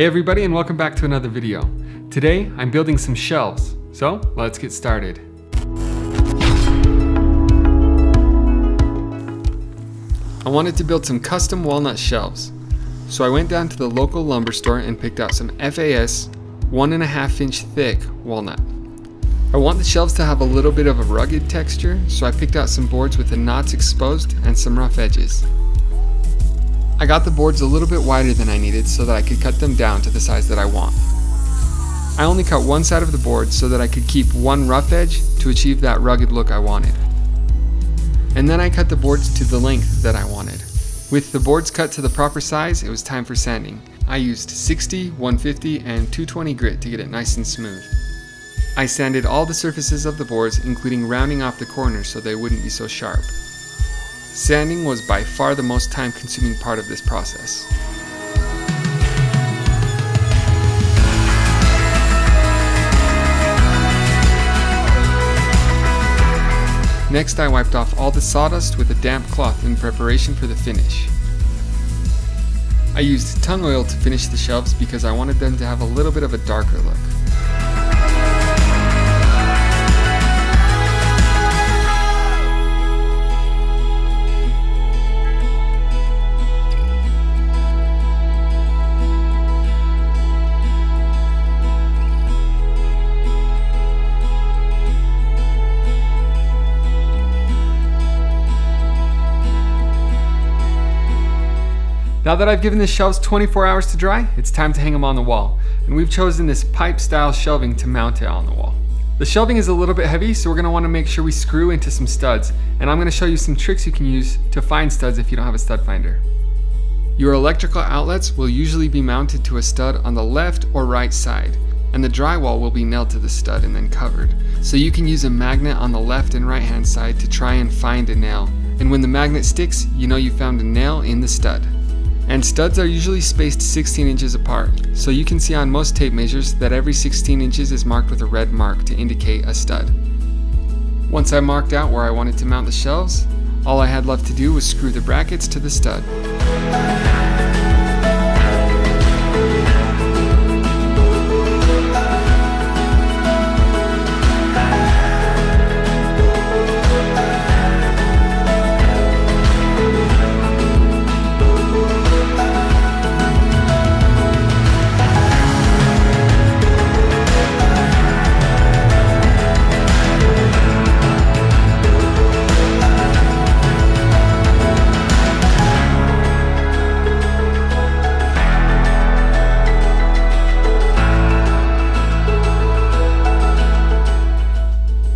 Hey everybody and welcome back to another video. Today I'm building some shelves, so let's get started. I wanted to build some custom walnut shelves, so I went down to the local lumber store and picked out some FAS one and a half inch thick walnut. I want the shelves to have a little bit of a rugged texture, so I picked out some boards with the knots exposed and some rough edges. I got the boards a little bit wider than I needed so that I could cut them down to the size that I want. I only cut one side of the board so that I could keep one rough edge to achieve that rugged look I wanted. And then I cut the boards to the length that I wanted. With the boards cut to the proper size, it was time for sanding. I used 60, 150, and 220 grit to get it nice and smooth. I sanded all the surfaces of the boards, including rounding off the corners so they wouldn't be so sharp. Sanding was by far the most time consuming part of this process. Next I wiped off all the sawdust with a damp cloth in preparation for the finish. I used tung oil to finish the shelves because I wanted them to have a little bit of a darker look. Now that I've given the shelves 24 hours to dry, it's time to hang them on the wall. And we've chosen this pipe style shelving to mount it on the wall. The shelving is a little bit heavy, so we're gonna wanna make sure we screw into some studs. And I'm gonna show you some tricks you can use to find studs if you don't have a stud finder. Your electrical outlets will usually be mounted to a stud on the left or right side, and the drywall will be nailed to the stud and then covered. So you can use a magnet on the left and right hand side to try and find a nail. And when the magnet sticks, you know you found a nail in the stud and studs are usually spaced 16 inches apart, so you can see on most tape measures that every 16 inches is marked with a red mark to indicate a stud. Once I marked out where I wanted to mount the shelves, all I had left to do was screw the brackets to the stud.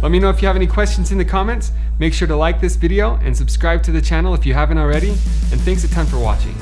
Let me know if you have any questions in the comments. Make sure to like this video and subscribe to the channel if you haven't already. And thanks a ton for watching.